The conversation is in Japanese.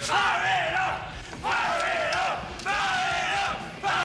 さあ